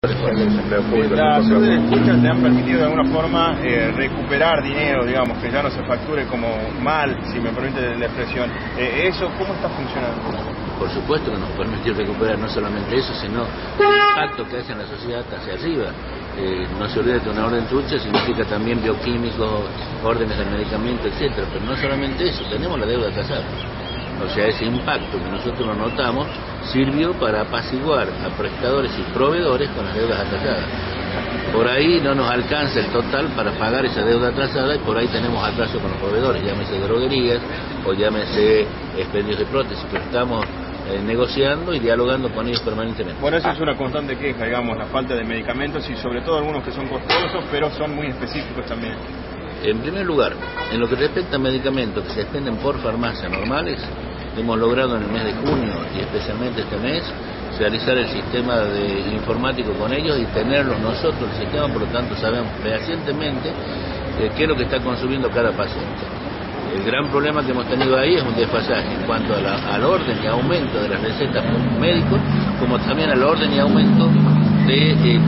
Las órdenes de escucha te han permitido de alguna forma eh, recuperar dinero, digamos, que ya no se facture como mal, si me permite la expresión. Eh, ¿Eso cómo está funcionando? Por supuesto que nos permitió recuperar no solamente eso, sino el impacto que hace en la sociedad hacia arriba. Eh, no se olvide que una orden trucha significa también bioquímicos, órdenes de medicamento, etcétera, pero no solamente eso, tenemos la deuda casada. O sea, ese impacto que nosotros lo notamos sirvió para apaciguar a prestadores y proveedores con las deudas atrasadas. Por ahí no nos alcanza el total para pagar esa deuda atrasada y por ahí tenemos atraso con los proveedores, llámese droguerías o llámese expendios de prótesis, pero estamos eh, negociando y dialogando con ellos permanentemente. Bueno, eso es una constante queja, digamos, la falta de medicamentos y sobre todo algunos que son costosos, pero son muy específicos también. En primer lugar, en lo que respecta a medicamentos que se expenden por farmacia normales, hemos logrado en el mes de junio y especialmente este mes realizar el sistema de informático con ellos y tenerlo nosotros el sistema, por lo tanto sabemos fehacientemente eh, qué es lo que está consumiendo cada paciente. El gran problema que hemos tenido ahí es un desfasaje en cuanto al orden y aumento de las recetas por médicos, como también al orden y aumento de eh,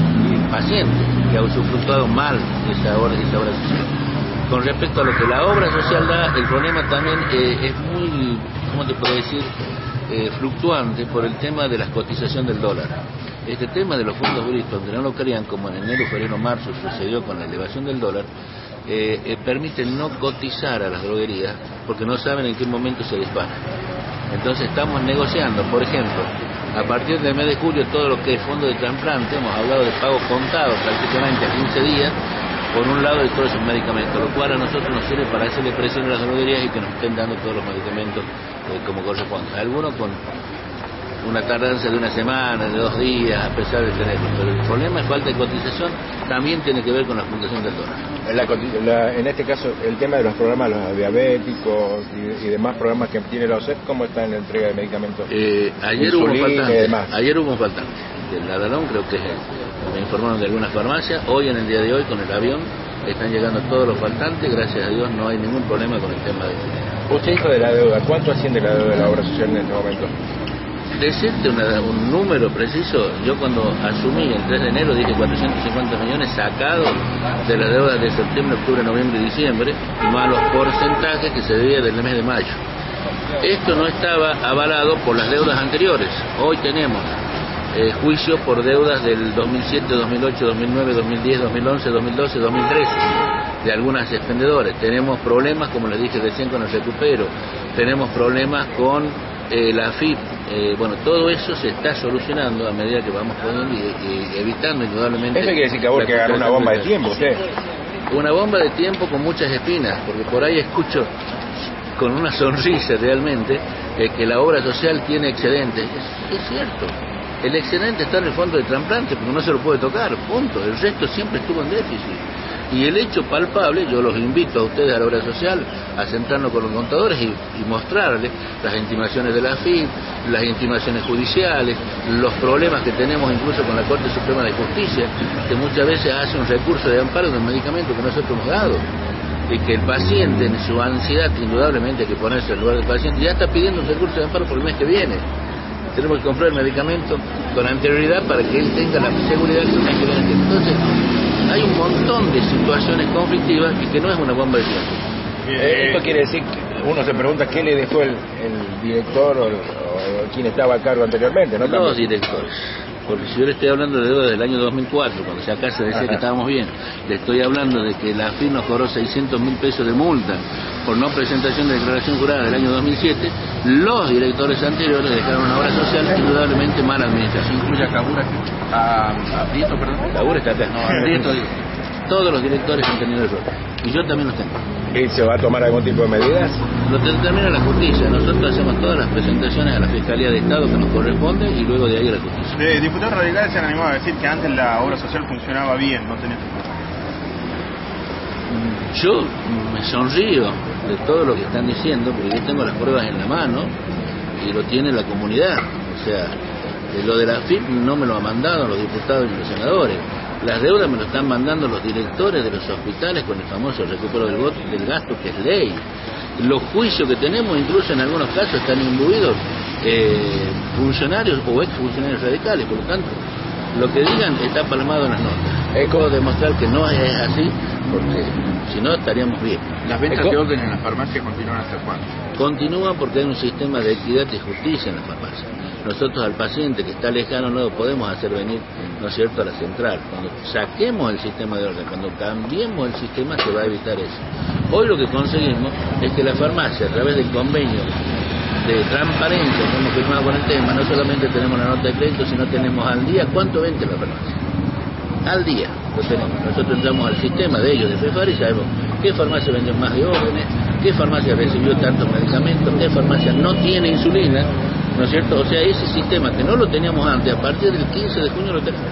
pacientes que han usufructuado mal esa obra, esa obra social. Con respecto a lo que la obra social da, el problema también eh, es muy, ¿cómo te puedo decir?, eh, fluctuante por el tema de la cotización del dólar. Este tema de los fondos bristos, aunque no lo crean, como en enero, febrero, marzo sucedió con la elevación del dólar, eh, permite no cotizar a las droguerías porque no saben en qué momento se dispara. Entonces estamos negociando, por ejemplo, a partir del mes de julio todo lo que es fondo de trasplante, hemos hablado de pago contado prácticamente a 15 días, por un lado de todos esos medicamentos, lo cual a nosotros nos sirve para hacerle presión a las droguerías y que nos estén dando todos los medicamentos eh, como corresponde. Algunos con una tardanza de una semana, de dos días, a pesar de tenerlo. Pero el problema es falta de cotización, también tiene que ver con la fundación del dólar. En, este caso, el tema de los programas los diabéticos y, demás programas que tiene la OSEP, ¿cómo está en la entrega de medicamentos? Eh, ayer, hubo faltantes, ayer hubo un faltante. El Ladalón creo que es me informaron de algunas farmacias, hoy en el día de hoy con el avión están llegando todos los faltantes, gracias a Dios no hay ningún problema con el tema de Usted dijo de la deuda, ¿cuánto asciende la deuda de la obra social en este momento? Decirte un número preciso, yo cuando asumí el 3 de enero dije 450 millones sacados de las deudas de septiembre, octubre, noviembre y diciembre, más los porcentajes que se debía del mes de mayo. Esto no estaba avalado por las deudas anteriores. Hoy tenemos eh, juicio por deudas del 2007, 2008, 2009, 2010, 2011, 2012, 2013 de algunas expendedores. Tenemos problemas, como les dije recién, con el recupero. Tenemos problemas con eh, la FIP. Eh, bueno, todo eso se está solucionando a medida que vamos poniendo y, evitando indudablemente... Eso quiere decir que vos que agarrar una bomba de tiempo, usted. Una bomba de tiempo con muchas espinas, porque por ahí escucho con una sonrisa realmente que la obra social tiene excedentes. es cierto, el excedente está en el fondo de trasplante porque no se lo puede tocar, punto. El resto siempre estuvo en déficit. Y el hecho palpable, yo los invito a ustedes a la obra social a sentarnos con los contadores y, mostrarles las intimaciones de la FIN, las intimaciones judiciales, los problemas que tenemos incluso con la Corte Suprema de Justicia, que muchas veces hace un recurso de amparo de un medicamento que nosotros hemos dado. Y que el paciente, en su ansiedad, indudablemente hay que ponerse en lugar del paciente, ya está pidiendo un recurso de amparo por el mes que viene tenemos que comprar el medicamento con anterioridad para que él tenga la seguridad que no que Entonces, hay un montón de situaciones conflictivas y que no es una bomba de tiempo. Eh, esto quiere decir que uno se pregunta qué le dejó el, director o, quien estaba a cargo anteriormente, ¿no? Los directores. Porque si yo le estoy hablando de deuda del año 2004, cuando ya acá se decía que estábamos bien, le estoy hablando de que la FIN nos cobró 600 mil pesos de multa por no presentación de declaración jurada del año 2007, los directores anteriores dejaron una obra social indudablemente mala administración. ¿Incluye a Cabura? A, Prieto, perdón. Cabura está acá. No, a Prieto, Todos los directores han tenido error. Y yo también los tengo. ¿Y se va a tomar algún tipo de medidas? Lo determina la justicia. Nosotros hacemos todas las presentaciones a la Fiscalía de Estado que nos corresponde y luego de ahí a la justicia. De diputados radicales se han animado a decir que antes la obra social funcionaba bien, no tenía yo me sonrío de todo lo que están diciendo, porque yo tengo las pruebas en la mano y lo tiene la comunidad. O sea, lo de la FIP no me lo han mandado los diputados y los senadores. Las deudas me lo están mandando los directores de los hospitales con el famoso recupero del, del gasto, que es ley. Los juicios que tenemos, incluso en algunos casos, están imbuidos eh, funcionarios o exfuncionarios radicales. Por lo tanto, lo que digan está palmado en las notas. Puedo demostrar que no es así, porque si no estaríamos bien. ¿Las ventas de orden en las farmacias continúan hasta cuándo? Continúan porque hay un sistema de equidad y justicia en las farmacias. Nosotros al paciente que está lejano no lo podemos hacer venir, ¿no es cierto?, a la central. Cuando saquemos el sistema de orden, cuando cambiemos el sistema, se va a evitar eso. Hoy lo que conseguimos es que la farmacia, a través del convenio de transparencia que hemos firmado con el tema, no solamente tenemos la nota de crédito, sino tenemos al día cuánto vende la farmacia. Al día lo tenemos. Nosotros entramos al sistema de ellos, de FEFAR, y sabemos qué farmacia vende más de órdenes, qué farmacia recibió tantos medicamentos, qué farmacia no tiene insulina, ¿no es cierto? O sea, ese sistema que no lo teníamos antes, a partir del 15 de junio lo tenemos.